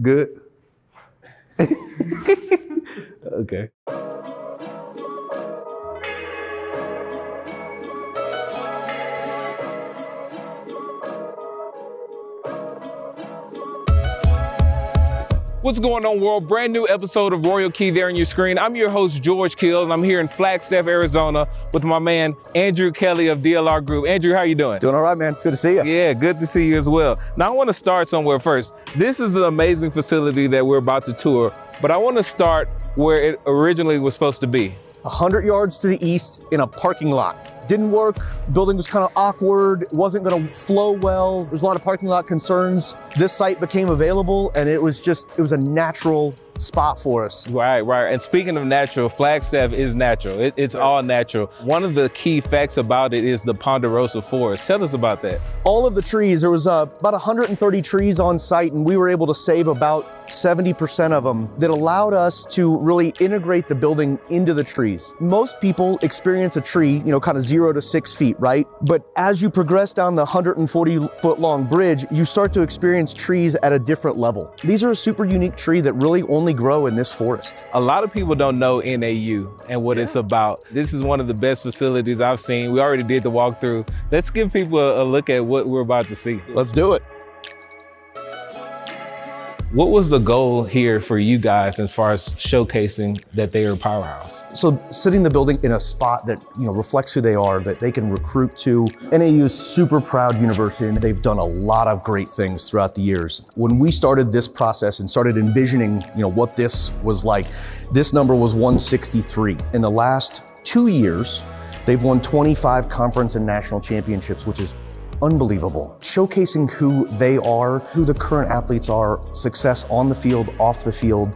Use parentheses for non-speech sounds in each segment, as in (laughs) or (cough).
Good. (laughs) okay. What's going on, world? Brand new episode of Royal Key there on your screen. I'm your host, George Kill, and I'm here in Flagstaff, Arizona with my man, Andrew Kelly of DLR Group. Andrew, how you doing? Doing all right, man. Good to see you. Yeah, good to see you as well. Now, I want to start somewhere first. This is an amazing facility that we're about to tour, but I want to start where it originally was supposed to be. 100 yards to the east in a parking lot didn't work. Building was kind of awkward, it wasn't going to flow well. There's a lot of parking lot concerns. This site became available and it was just, it was a natural spot for us. Right, right. And speaking of natural, Flagstaff is natural. It, it's all natural. One of the key facts about it is the Ponderosa Forest. Tell us about that. All of the trees, there was uh, about 130 trees on site and we were able to save about 70% of them that allowed us to really integrate the building into the trees. Most people experience a tree, you know, kind of zero to six feet, right? But as you progress down the 140 foot long bridge, you start to experience trees at a different level. These are a super unique tree that really only only grow in this forest. A lot of people don't know NAU and what it's about. This is one of the best facilities I've seen. We already did the walkthrough. Let's give people a, a look at what we're about to see. Let's do it. What was the goal here for you guys as far as showcasing that they are a powerhouse? So sitting the building in a spot that you know reflects who they are, that they can recruit to. NAU is super proud university and they've done a lot of great things throughout the years. When we started this process and started envisioning you know what this was like, this number was 163. In the last two years, They've won 25 conference and national championships, which is unbelievable. Showcasing who they are, who the current athletes are, success on the field, off the field,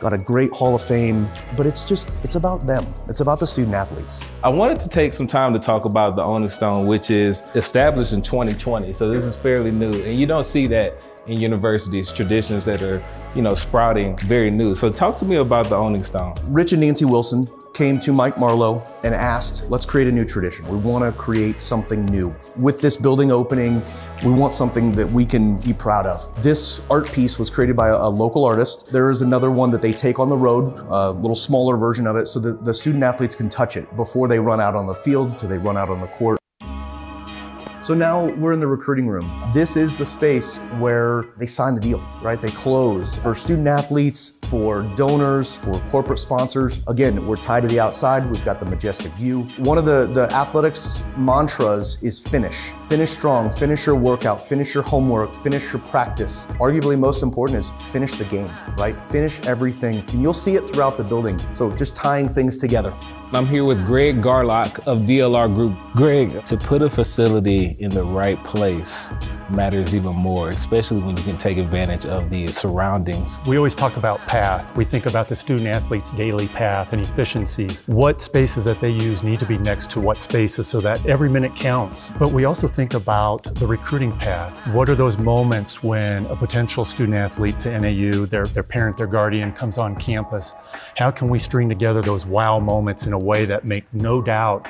got a great Hall of Fame, but it's just, it's about them. It's about the student athletes. I wanted to take some time to talk about the Honing Stone, which is established in 2020. So this is fairly new. And you don't see that in universities, traditions that are, you know, sprouting very new. So talk to me about the Honing Stone. Rich and Nancy Wilson came to Mike Marlow and asked, let's create a new tradition. We want to create something new. With this building opening, we want something that we can be proud of. This art piece was created by a, a local artist. There is another one that they take on the road, a little smaller version of it, so that the student athletes can touch it before they run out on the field, so they run out on the court. So now we're in the recruiting room. This is the space where they sign the deal, right? They close for student athletes, for donors, for corporate sponsors. Again, we're tied to the outside. We've got the majestic view. One of the, the athletics mantras is finish. Finish strong, finish your workout, finish your homework, finish your practice. Arguably most important is finish the game, right? Finish everything. And you'll see it throughout the building. So just tying things together. I'm here with Greg Garlock of DLR Group. Greg, to put a facility in the right place matters even more, especially when you can take advantage of the surroundings. We always talk about path. We think about the student athlete's daily path and efficiencies. What spaces that they use need to be next to what spaces so that every minute counts. But we also think about the recruiting path. What are those moments when a potential student athlete to NAU, their, their parent, their guardian comes on campus? How can we string together those wow moments in a way that make no doubt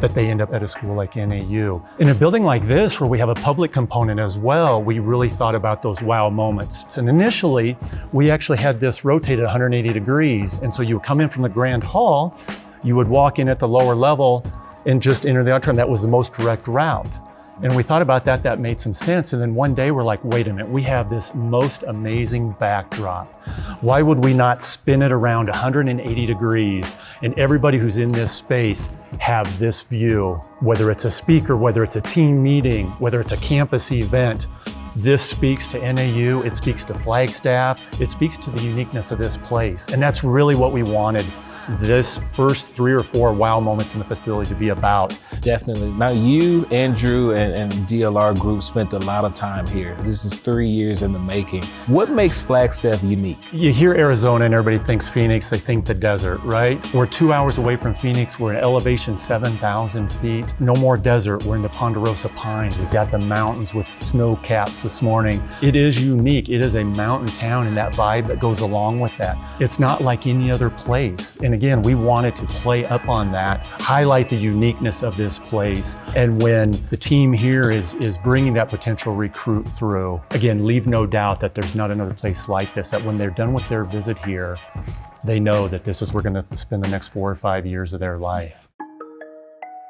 that they end up at a school like NAU. In a building like this, where we have a public component as well, we really thought about those wow moments. And initially, we actually had this rotated 180 degrees. And so you would come in from the grand hall, you would walk in at the lower level and just enter the auditorium. That was the most direct route. And we thought about that, that made some sense. And then one day we're like, wait a minute, we have this most amazing backdrop. Why would we not spin it around 180 degrees and everybody who's in this space have this view, whether it's a speaker, whether it's a team meeting, whether it's a campus event, this speaks to NAU, it speaks to Flagstaff, it speaks to the uniqueness of this place. And that's really what we wanted this first three or four wow moments in the facility to be about. Definitely. Now you, Andrew, and, and DLR Group spent a lot of time here. This is three years in the making. What makes Flagstaff unique? You hear Arizona and everybody thinks Phoenix, they think the desert, right? We're two hours away from Phoenix. We're at elevation 7,000 feet. No more desert. We're in the Ponderosa Pines. We've got the mountains with snow caps this morning. It is unique. It is a mountain town and that vibe that goes along with that. It's not like any other place. And again, we wanted to play up on that, highlight the uniqueness of this place. And when the team here is, is bringing that potential recruit through, again, leave no doubt that there's not another place like this, that when they're done with their visit here, they know that this is where we're going to spend the next four or five years of their life.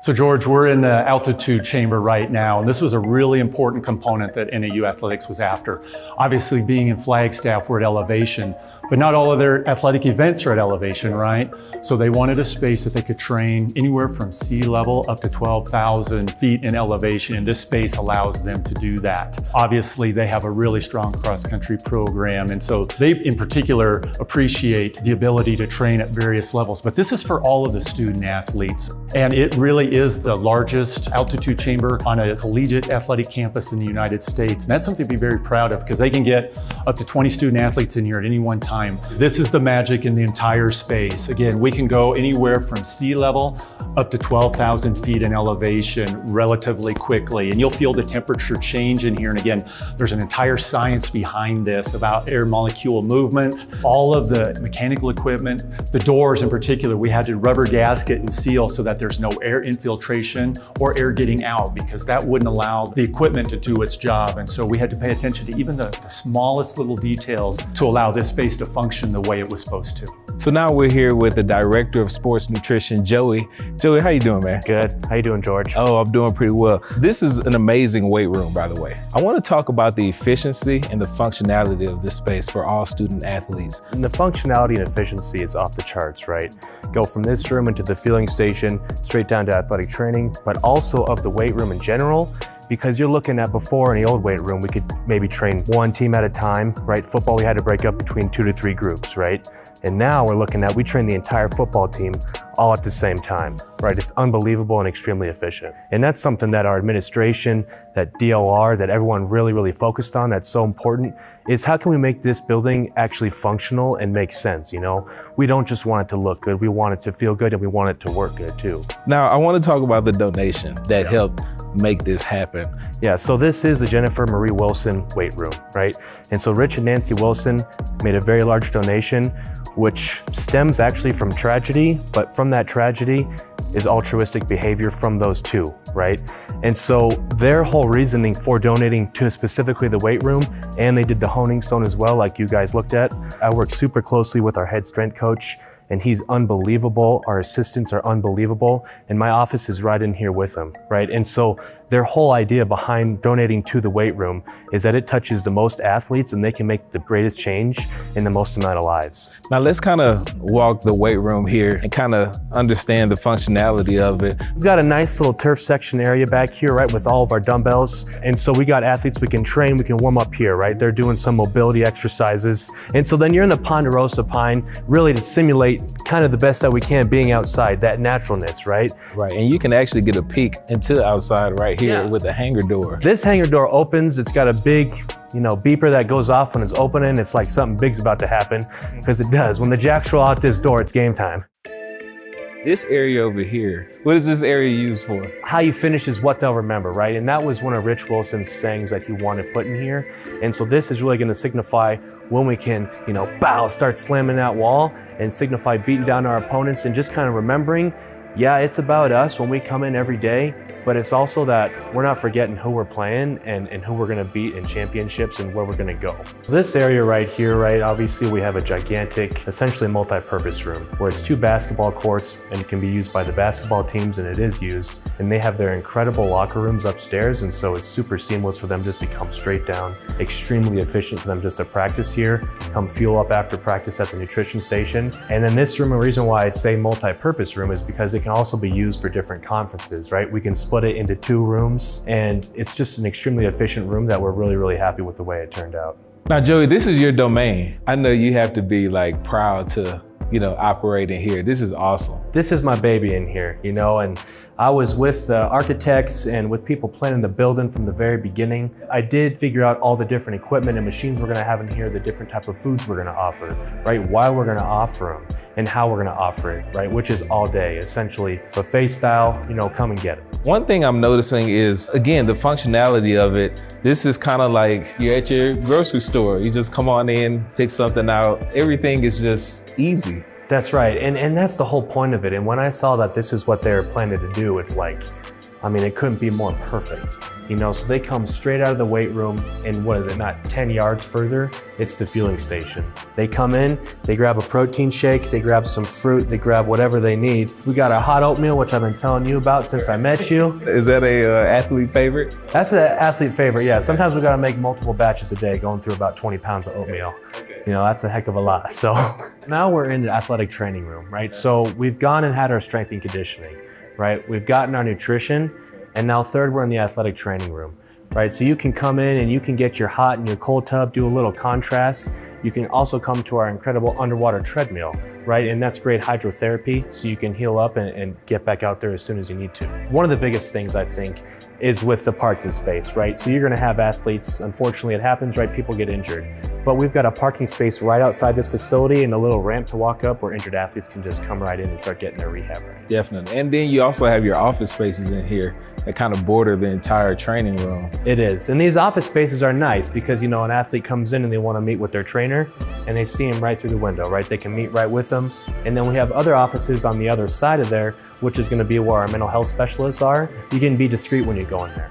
So George, we're in the altitude chamber right now, and this was a really important component that NAU Athletics was after. Obviously, being in Flagstaff, we're at elevation, but not all of their athletic events are at elevation, right? So they wanted a space that they could train anywhere from sea level up to 12,000 feet in elevation, and this space allows them to do that. Obviously, they have a really strong cross-country program, and so they in particular appreciate the ability to train at various levels, but this is for all of the student athletes. And it really is the largest altitude chamber on a collegiate athletic campus in the United States. And that's something to be very proud of because they can get up to 20 student athletes in here at any one time. This is the magic in the entire space. Again, we can go anywhere from sea level up to 12,000 feet in elevation relatively quickly. And you'll feel the temperature change in here. And again, there's an entire science behind this about air molecule movement, all of the mechanical equipment, the doors in particular, we had to rubber gasket and seal so that there's no air infiltration or air getting out because that wouldn't allow the equipment to do its job. And so we had to pay attention to even the, the smallest little details to allow this space to function the way it was supposed to. So now we're here with the director of sports nutrition, Joey. Joey, how you doing, man? Good. How you doing, George? Oh, I'm doing pretty well. This is an amazing weight room, by the way. I want to talk about the efficiency and the functionality of this space for all student athletes. And the functionality and efficiency is off the charts, right? Go from this room into the fueling station, straight down to athletic training, but also of the weight room in general because you're looking at before in the old weight room, we could maybe train one team at a time, right? Football, we had to break up between two to three groups, right? And now we're looking at, we train the entire football team all at the same time, right? It's unbelievable and extremely efficient. And that's something that our administration, that DLR, that everyone really, really focused on, that's so important, is how can we make this building actually functional and make sense, you know? We don't just want it to look good, we want it to feel good and we want it to work good too. Now, I want to talk about the donation that yeah. helped make this happen? Yeah, so this is the Jennifer Marie Wilson weight room, right? And so Rich and Nancy Wilson made a very large donation, which stems actually from tragedy, but from that tragedy is altruistic behavior from those two, right? And so their whole reasoning for donating to specifically the weight room, and they did the honing stone as well, like you guys looked at. I worked super closely with our head strength coach and he's unbelievable. Our assistants are unbelievable. And my office is right in here with him, right? And so their whole idea behind donating to the weight room is that it touches the most athletes and they can make the greatest change in the most amount of lives. Now let's kind of walk the weight room here and kind of understand the functionality of it. We've got a nice little turf section area back here, right, with all of our dumbbells. And so we got athletes we can train, we can warm up here, right? They're doing some mobility exercises. And so then you're in the Ponderosa Pine really to simulate kind of the best that we can being outside, that naturalness, right? Right, and you can actually get a peek into outside right here yeah. with a hangar door. This hangar door opens, it's got a big, you know, beeper that goes off when it's opening. It's like something big's about to happen, because it does. When the jacks roll out this door, it's game time. This area over here, what is this area used for? How you finish is what they'll remember, right? And that was one of Rich Wilson's sayings that he wanted put in here. And so this is really gonna signify when we can, you know, bow, start slamming that wall and signify beating down our opponents and just kind of remembering yeah, it's about us when we come in every day, but it's also that we're not forgetting who we're playing and, and who we're going to beat in championships and where we're going to go. This area right here, right, obviously we have a gigantic, essentially multi-purpose room where it's two basketball courts and it can be used by the basketball teams and it is used. And they have their incredible locker rooms upstairs and so it's super seamless for them just to come straight down, extremely efficient for them just to practice here, come fuel up after practice at the nutrition station. And then this room, the reason why I say multi-purpose room is because it can also be used for different conferences, right? We can split it into two rooms and it's just an extremely efficient room that we're really, really happy with the way it turned out. Now, Joey, this is your domain. I know you have to be like proud to, you know, operate in here. This is awesome. This is my baby in here, you know, and I was with the architects and with people planning the building from the very beginning. I did figure out all the different equipment and machines we're gonna have in here, the different type of foods we're gonna offer, right? Why we're gonna offer them and how we're gonna offer it, right? Which is all day, essentially buffet style, you know, come and get it. One thing I'm noticing is, again, the functionality of it. This is kind of like you're at your grocery store. You just come on in, pick something out. Everything is just easy. That's right. And and that's the whole point of it. And when I saw that this is what they're planning to do, it's like, I mean, it couldn't be more perfect. You know, so they come straight out of the weight room and what is it, not 10 yards further, it's the fueling station. They come in, they grab a protein shake, they grab some fruit, they grab whatever they need. We got a hot oatmeal, which I've been telling you about since I met you. Is that a uh, athlete favorite? That's an athlete favorite, yeah. Sometimes we gotta make multiple batches a day, going through about 20 pounds of oatmeal. You know, that's a heck of a lot. (laughs) So (laughs) now we're in the athletic training room, right? So we've gone and had our strength and conditioning, right? We've gotten our nutrition, and now third, we're in the athletic training room, right? So you can come in and you can get your hot and your cold tub, do a little contrast. You can also come to our incredible underwater treadmill, right? And that's great hydrotherapy, so you can heal up and, and get back out there as soon as you need to. One of the biggest things I think is with the parking space, right? So you're gonna have athletes, unfortunately it happens, right? People get injured. But we've got a parking space right outside this facility and a little ramp to walk up where injured athletes can just come right in and start getting their rehab right. Definitely. And then you also have your office spaces in here that kind of border the entire training room. It is. And these office spaces are nice because, you know, an athlete comes in and they want to meet with their trainer and they see him right through the window, right? They can meet right with them. And then we have other offices on the other side of there, which is going to be where our mental health specialists are. You can be discreet when you go in there.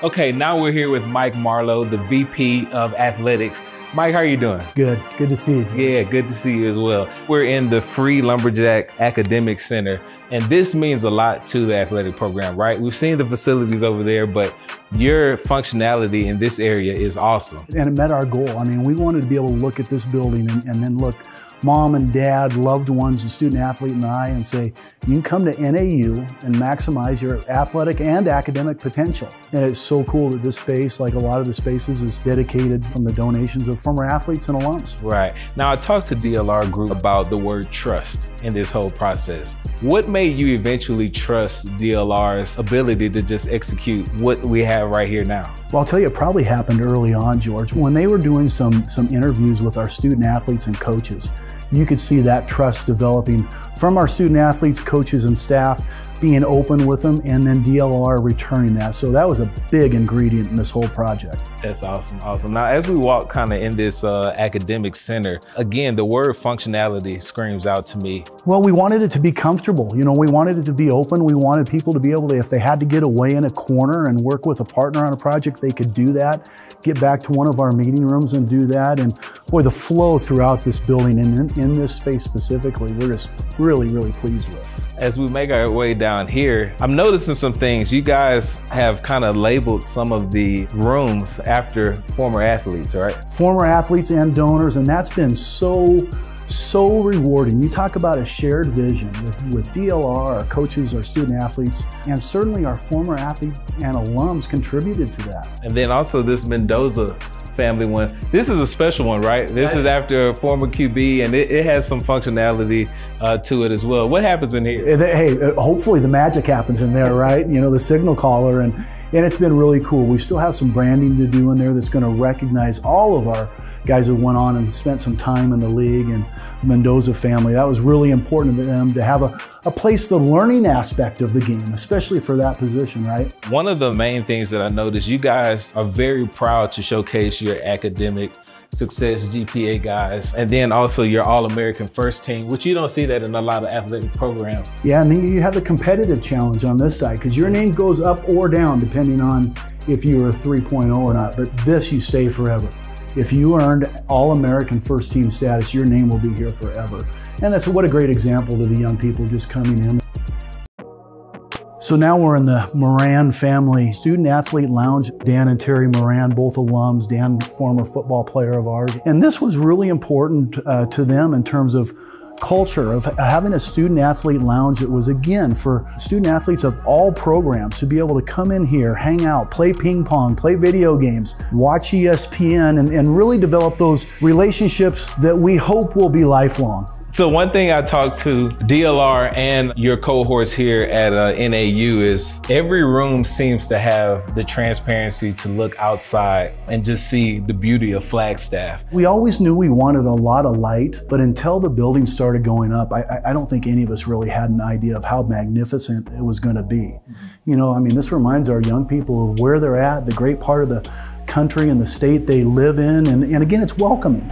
Okay, now we're here with Mike Marlow, the VP of Athletics. Mike, how are you doing? Good. Good to see you. George. Yeah, good to see you as well. We're in the Free Lumberjack Academic Center, and this means a lot to the athletic program, right? We've seen the facilities over there, but your functionality in this area is awesome. And it met our goal. I mean, we wanted to be able to look at this building and, and then look mom and dad, loved ones, the student athlete and I and say, you can come to NAU and maximize your athletic and academic potential. And it's so cool that this space, like a lot of the spaces, is dedicated from the donations of former athletes and alums. Right. Now I talked to DLR Group about the word trust in this whole process. What made you eventually trust DLR's ability to just execute what we have right here now? Well, I'll tell you, it probably happened early on, George. When they were doing some, some interviews with our student athletes and coaches, you could see that trust developing from our student athletes, coaches, and staff being open with them, and then DLR returning that. So that was a big ingredient in this whole project. That's awesome, awesome. Now, as we walk kind of in this uh, academic center, again, the word functionality screams out to me. Well, we wanted it to be comfortable. You know, we wanted it to be open. We wanted people to be able to, if they had to get away in a corner and work with a partner on a project, they could do that. Get back to one of our meeting rooms and do that. And boy, the flow throughout this building and in, in this space specifically, we're just really, really pleased with as we make our way down here, I'm noticing some things. You guys have kind of labeled some of the rooms after former athletes, right? Former athletes and donors, and that's been so so rewarding. You talk about a shared vision with, with DLR, our coaches, our student athletes, and certainly our former athlete and alums contributed to that. And then also this Mendoza family one. This is a special one, right? This is after a former QB, and it, it has some functionality uh, to it as well. What happens in here? Hey, uh, hopefully the magic happens in there, right? You know, the signal caller and and it's been really cool. We still have some branding to do in there that's going to recognize all of our guys that went on and spent some time in the league and Mendoza family. That was really important to them to have a, a place, the learning aspect of the game, especially for that position, right? One of the main things that I noticed, you guys are very proud to showcase your academic success GPA guys, and then also your All-American first team, which you don't see that in a lot of athletic programs. Yeah, and then you have the competitive challenge on this side because your name goes up or down depending on if you're a 3.0 or not, but this you stay forever. If you earned All-American first team status, your name will be here forever. And that's what a great example to the young people just coming in. So now we're in the Moran family student athlete lounge. Dan and Terry Moran, both alums. Dan, former football player of ours. And this was really important uh, to them in terms of culture of having a student athlete lounge that was again for student athletes of all programs to be able to come in here, hang out, play ping pong, play video games, watch ESPN, and, and really develop those relationships that we hope will be lifelong. So one thing I talked to DLR and your cohorts here at uh, NAU is every room seems to have the transparency to look outside and just see the beauty of Flagstaff. We always knew we wanted a lot of light, but until the building started going up, I, I don't think any of us really had an idea of how magnificent it was going to be. You know, I mean, this reminds our young people of where they're at, the great part of the country and the state they live in, and, and again, it's welcoming.